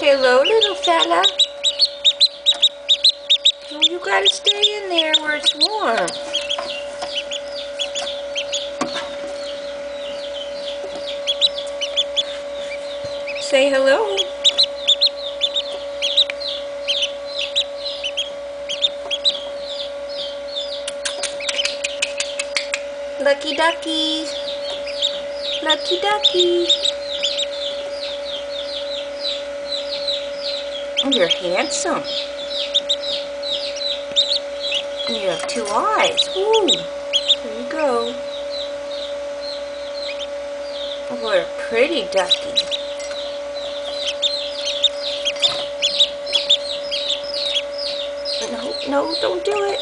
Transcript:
Hello, little fella. Oh, you gotta stay in there where it's warm. Say hello. Lucky ducky. Lucky ducky. Oh, you're handsome. You have two eyes. Ooh. There you go. Oh, what a pretty ducky. No, no, don't do it.